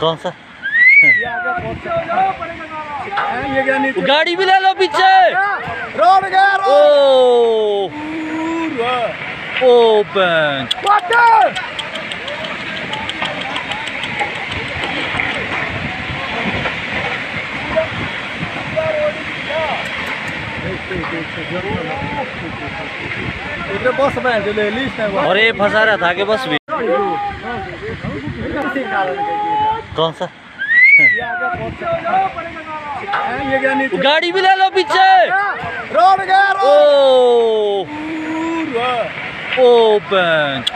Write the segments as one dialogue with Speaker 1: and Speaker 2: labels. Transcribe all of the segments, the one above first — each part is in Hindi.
Speaker 1: कौन सा? गाड़ी भी ले लो पीछे।
Speaker 2: रोड गया रोड।
Speaker 1: ओ,
Speaker 2: ओ
Speaker 1: और ये फंसा रहा था कि बस भी। कौन सा? गाड़ी भी ले लो पीछे।
Speaker 2: रोड गया
Speaker 1: ओ। ओ बैंक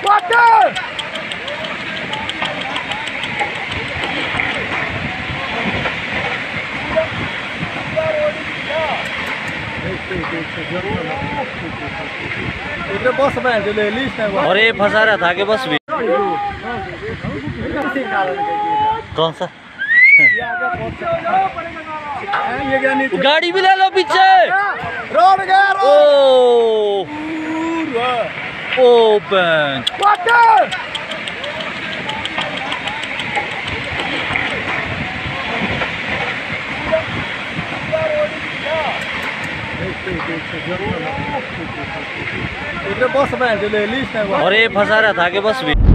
Speaker 2: बस
Speaker 1: और ये फंसा रहा था कि बस भी। कौन सा? गाड़ी भी ले लो पीछे।
Speaker 2: रोड गया
Speaker 1: ओ। ओ बैंक और ये फंसा रहा था कि बस भी